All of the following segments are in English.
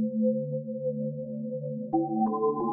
Thank you.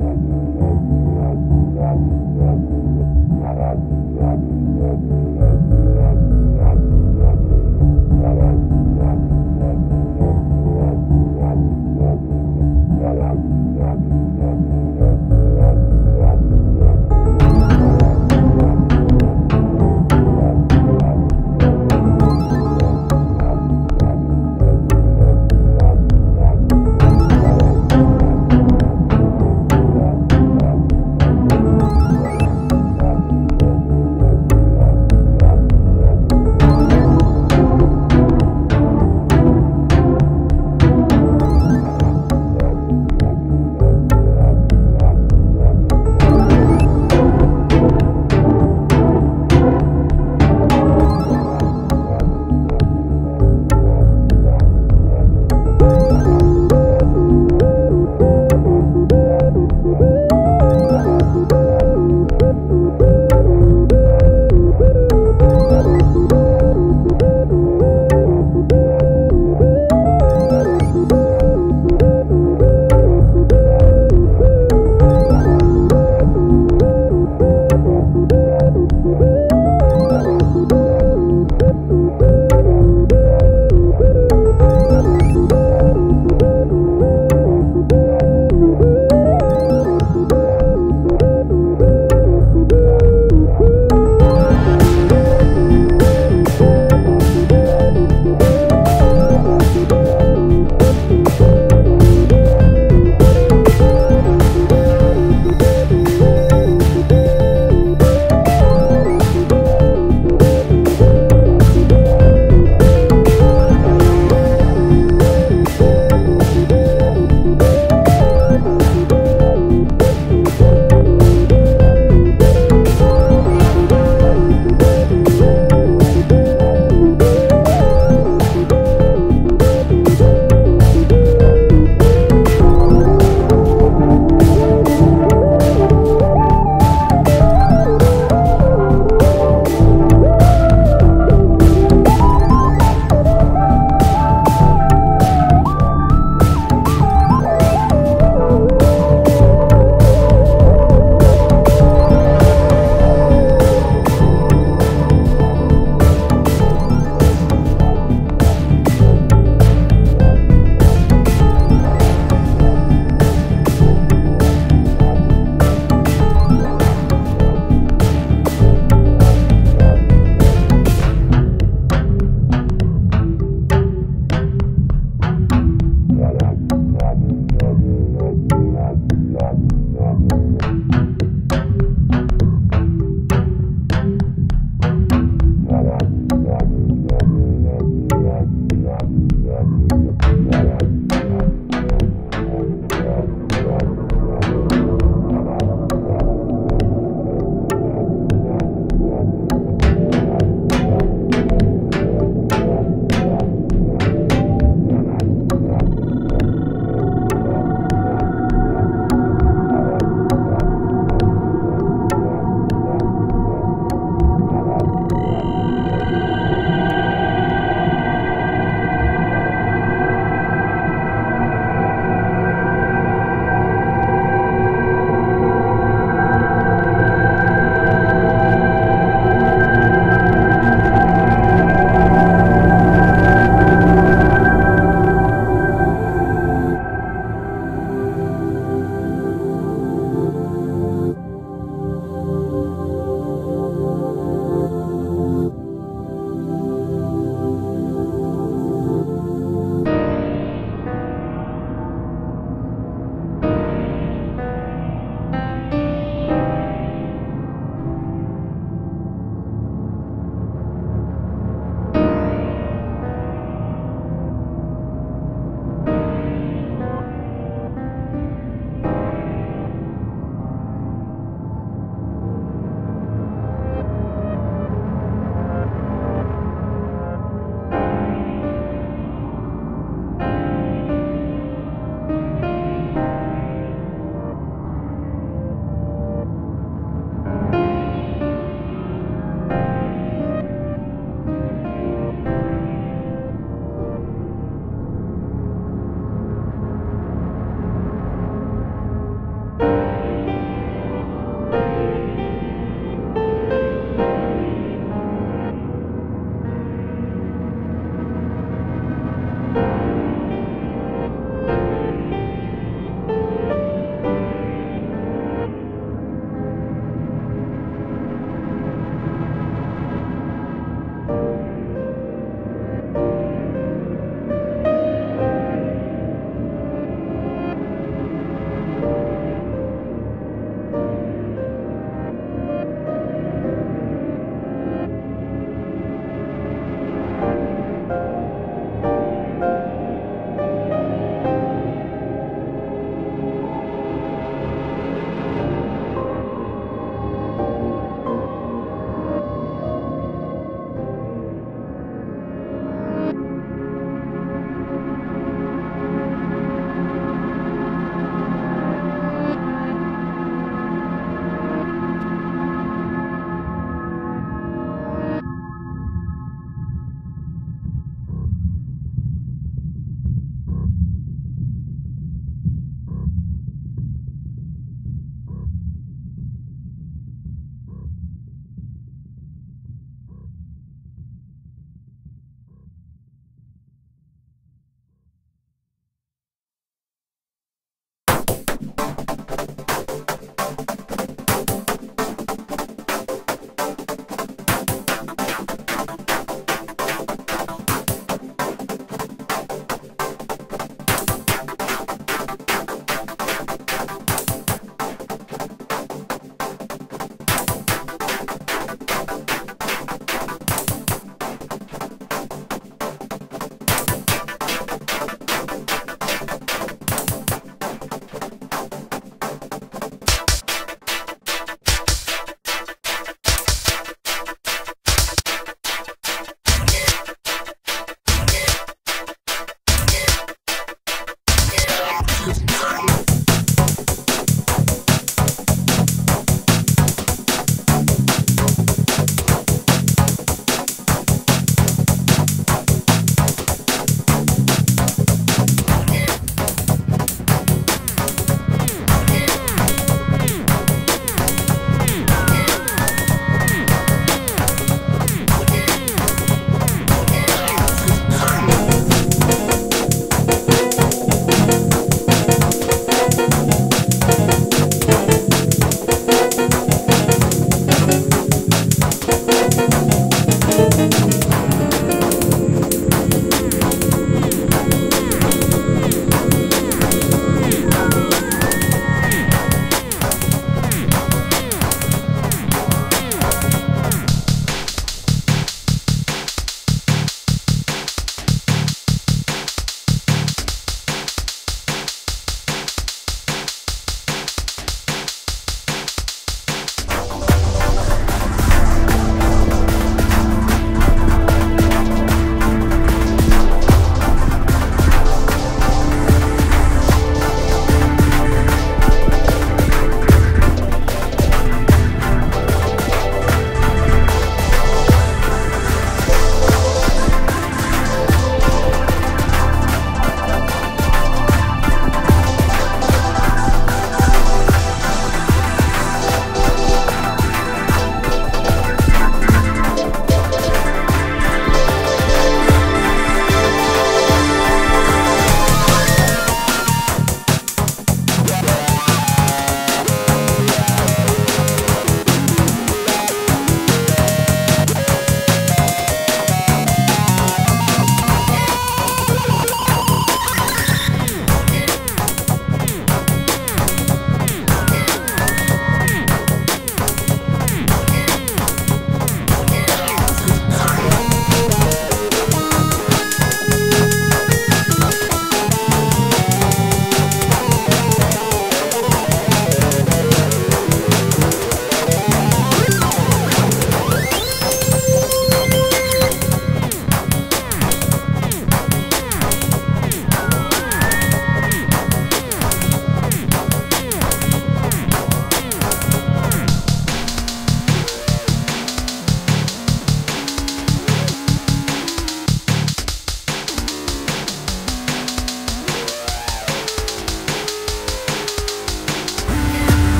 Thank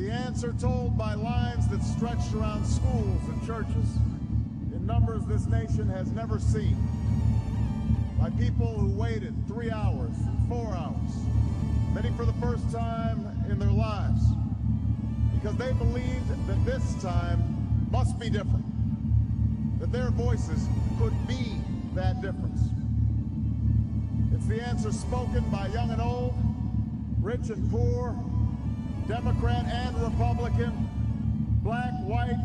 the answer told by lines that stretched around schools and churches in numbers this nation has never seen. By people who waited three hours and four hours, many for the first time in their lives, because they believed that this time must be different, that their voices could be that difference. It's the answer spoken by young and old, rich and poor, Democrat and Republican, black, white,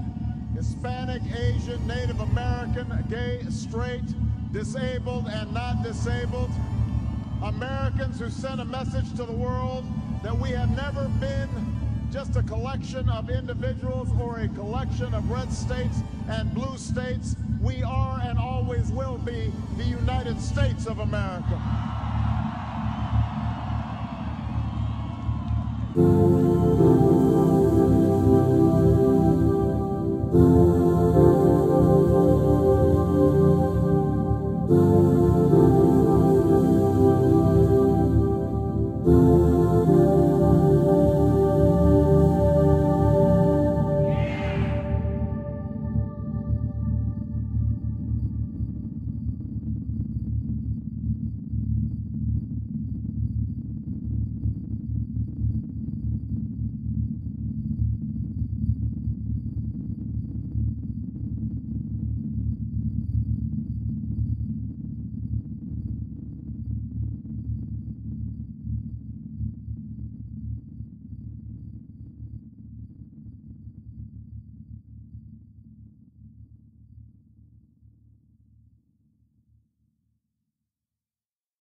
Hispanic, Asian, Native American, gay, straight, disabled and not disabled. Americans who send a message to the world that we have never been just a collection of individuals or a collection of red states and blue states. We are and always will be the United States of America.